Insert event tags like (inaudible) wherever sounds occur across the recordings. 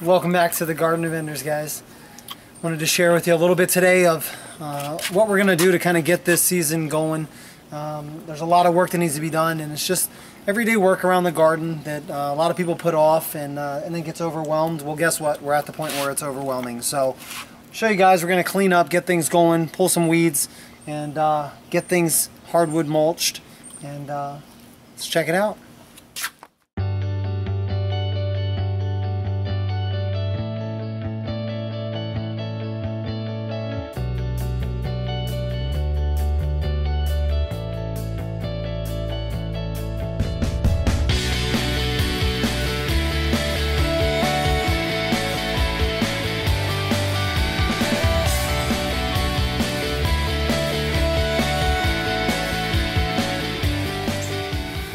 Welcome back to the Garden of Enders, guys. Wanted to share with you a little bit today of uh, what we're going to do to kind of get this season going. Um, there's a lot of work that needs to be done, and it's just everyday work around the garden that uh, a lot of people put off and, uh, and then gets overwhelmed. Well, guess what? We're at the point where it's overwhelming. So, show you guys, we're going to clean up, get things going, pull some weeds, and uh, get things hardwood mulched. And uh, let's check it out.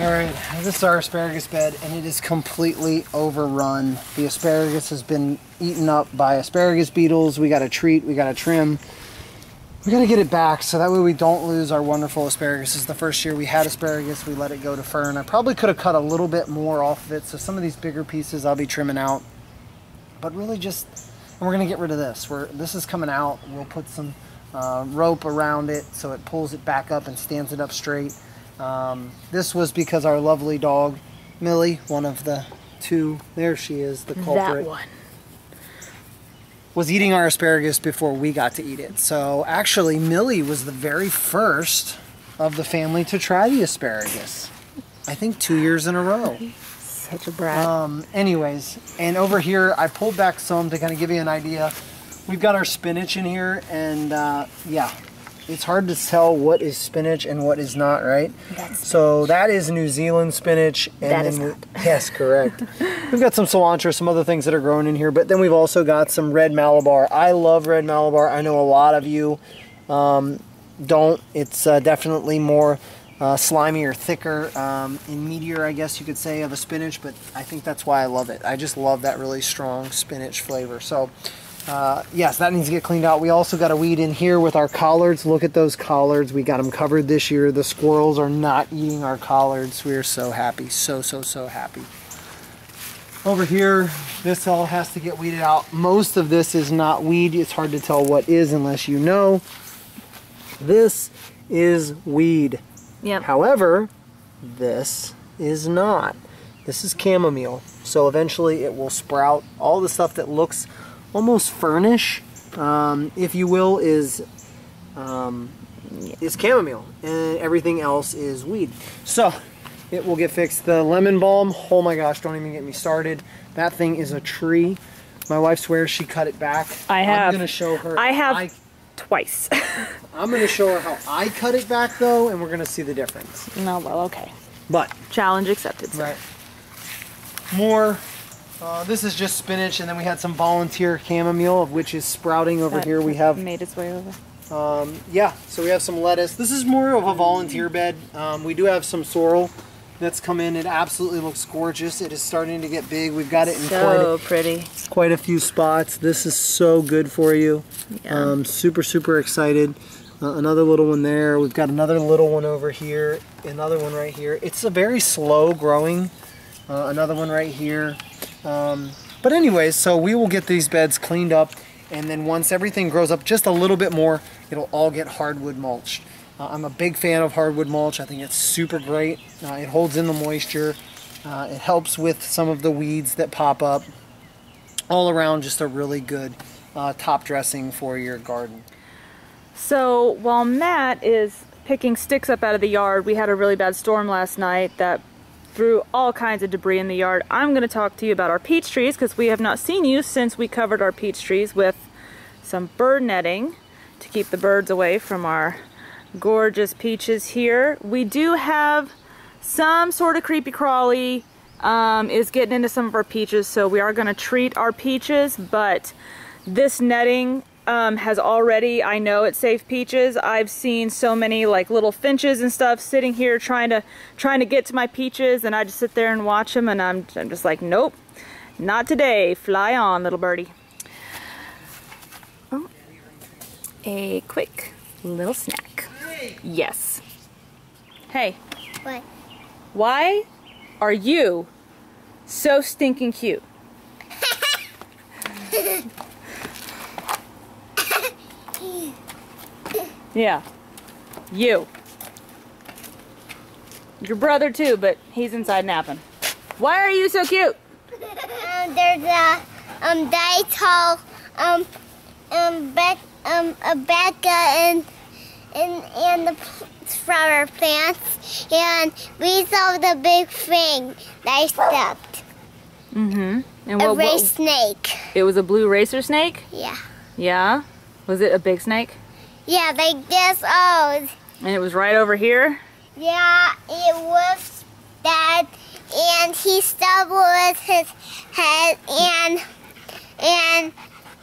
Alright, this is our asparagus bed and it is completely overrun. The asparagus has been eaten up by asparagus beetles. We gotta treat, we gotta trim. We gotta get it back so that way we don't lose our wonderful asparagus. This is the first year we had asparagus, we let it go to fern. I probably could have cut a little bit more off of it, so some of these bigger pieces I'll be trimming out. But really just, and we're gonna get rid of this. We're, this is coming out, we'll put some uh, rope around it so it pulls it back up and stands it up straight. Um, this was because our lovely dog, Millie, one of the two, there she is, the culprit. That one. Was eating our asparagus before we got to eat it. So actually, Millie was the very first of the family to try the asparagus. I think two years in a row. Such a brat. Um, anyways, and over here, I pulled back some to kind of give you an idea. We've got our spinach in here, and uh, yeah, it's hard to tell what is spinach and what is not, right? That's so that is New Zealand spinach. And That is we- (laughs) yes, correct. we've got some cilantro, some other things that are growing in here, but then we've also got some red Malabar. I love red Malabar. I know a lot of you um, don't. It's uh, definitely more uh, slimy or thicker um, in meteor, I guess you could say, of a spinach, but I think that's why I love it. I just love that really strong spinach flavor. So. Uh, yes, that needs to get cleaned out. We also got a weed in here with our collards. Look at those collards. We got them covered this year. The squirrels are not eating our collards. We are so happy. So, so, so happy. Over here, this all has to get weeded out. Most of this is not weed. It's hard to tell what is unless you know. This is weed. Yep. However, this is not. This is chamomile. So eventually it will sprout. All the stuff that looks almost furnish, um, if you will, is um, is chamomile, and everything else is weed. So it will get fixed. The lemon balm, oh my gosh, don't even get me started. That thing is a tree. My wife swears she cut it back. I have. I'm gonna show her. I have I, twice. (laughs) I'm gonna show her how I cut it back though, and we're gonna see the difference. no, well, okay. But Challenge accepted. sir. Right. More. Uh, this is just spinach, and then we had some volunteer chamomile, of which is sprouting over That here. We have, made its way over. um, yeah, so we have some lettuce. This is more of a volunteer bed. Um, we do have some sorrel that's come in. It absolutely looks gorgeous. It is starting to get big. We've got it in quite a, pretty. quite a few spots. This is so good for you. Yeah. Um, super, super excited. Uh, another little one there. We've got another little one over here. Another one right here. It's a very slow growing. Uh, another one right here. Um, but anyways, so we will get these beds cleaned up, and then once everything grows up just a little bit more, it'll all get hardwood mulched. Uh, I'm a big fan of hardwood mulch. I think it's super great. Uh, it holds in the moisture. Uh, it helps with some of the weeds that pop up. All around, just a really good uh, top dressing for your garden. So while Matt is picking sticks up out of the yard, we had a really bad storm last night that threw all kinds of debris in the yard. I'm going to talk to you about our peach trees because we have not seen you since we covered our peach trees with some bird netting to keep the birds away from our gorgeous peaches here. We do have some sort of creepy crawly um, is getting into some of our peaches, so we are going to treat our peaches, but this netting um, has already, I know it's Safe peaches. I've seen so many like little finches and stuff sitting here trying to trying to get to my peaches, and I just sit there and watch them, and I'm, I'm just like, nope, not today. Fly on, little birdie. Oh, a quick little snack. Yes. Hey, What? why are you so stinking cute? (laughs) Yeah. You. Your brother too, but he's inside napping. Why are you so cute? Um, there's a um told um um Beck um a Becca and and and the flower plants and we saw the big thing they stepped Mm-hmm. And a what, race what? snake. It was a blue racer snake. Yeah. Yeah. Was it a big snake? Yeah, they this old. And it was right over here. Yeah, it was that, and he stumbled with his head, and and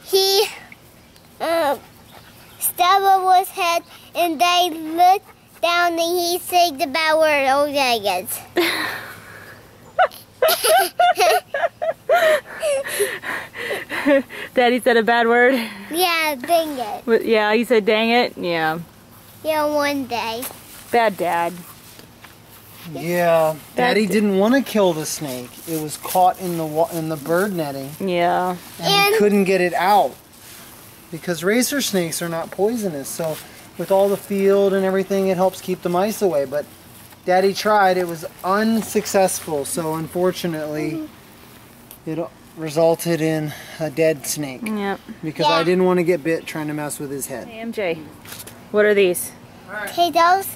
he um, stumbled with his head, and they looked down, and he said the bad word. Oh, yeah, I guess. (laughs) Daddy said a bad word. (laughs) yeah, dang it. But yeah, he said, "Dang it." Yeah. Yeah, one day. Bad dad. Yeah, Daddy That- didn't want to kill the snake. It was caught in the in the bird netting, Yeah. and, he couldn't get it out because racer snakes are not poisonous. So, with all the field and everything, it helps keep the mice away. But Daddy tried; it was unsuccessful. So, unfortunately, mm-hmm. it resulted in a dead snake Yep. because I didn't want to get bit trying to mess with his head. Hey, MJ. What are these? Potatoes,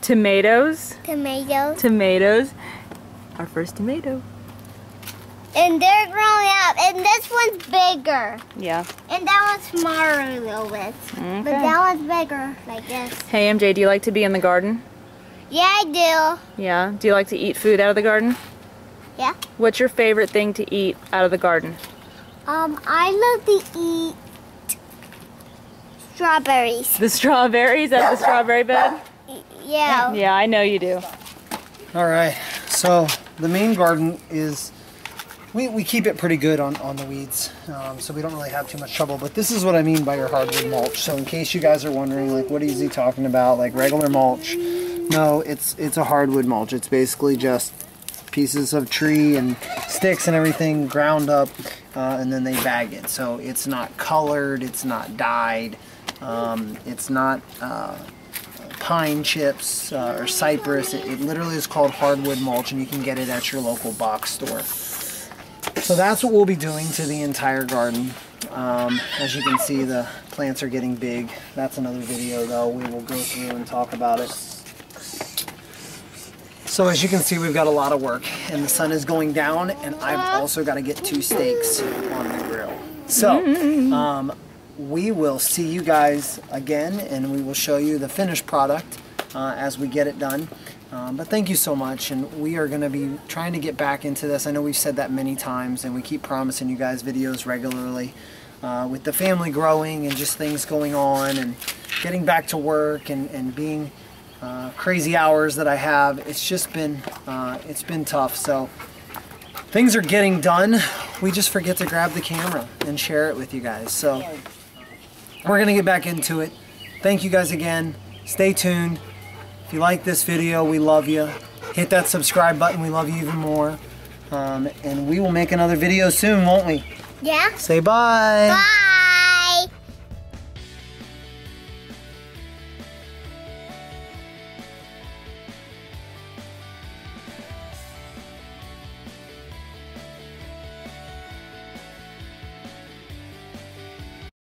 Tomatoes. tomatoes, Tomatoes. Our first tomato. and they're growing up, and this one's bigger. Yeah. And that one's smaller a little bit. But that one's bigger, like this. Hey, MJ. Do you like to be in the garden? Yeah, I do. Yeah. Do you like to eat food out of the garden? Yeah. What's your favorite thing to eat out of the garden? Um, I love to eat strawberries. The strawberries at the strawberry bed? Yeah. Yeah, I know you do. All right, so the main garden is, we, we keep it pretty good on, on the weeds, um, so we don't really have too much trouble, but this is what I mean by your hardwood mulch. So in case you guys are wondering, like, what is he talking about, like regular mulch? No, it's, it's a hardwood mulch. It's basically just pieces of tree and sticks and everything ground up, uh, and then they bag it. So it's not colored, it's not dyed, um, it's not uh, pine chips uh, or cypress. It, it literally is called hardwood mulch, and you can get it at your local box store. So that's what we'll be doing to the entire garden. Um, as you can see, the plants are getting big. That's another video, though. We will go through and talk about it. So as you can see, we've got a lot of work, and the sun is going down, and I've also got to get two steaks on the grill. So, um, we will see you guys again and we will show you the finished product uh, as we get it done. Um, but thank you so much, and we are going to be trying to get back into this. I know we've said that many times, and we keep promising you guys videos regularly. Uh, with the family growing and just things going on, and getting back to work and, and being uh, crazy hours that I have, it's just been uh, it's been tough. So things are getting done. We just forget to grab the camera and share it with you guys. So we're gonna get back into it. Thank you guys again. Stay tuned. If you like this video, we love you. Hit that subscribe button. We love you even more. Um, and we will make another video soon, won't we? Yeah? Say bye. Bye.